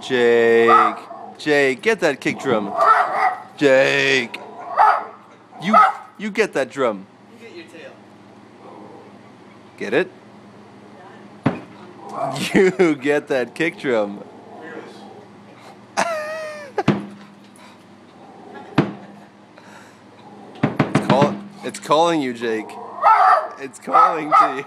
Jake. Jake, get that kick drum. Jake. You you get that drum. You get your tail. Get it? You get that kick drum. It's it's calling you, Jake. It's calling to you.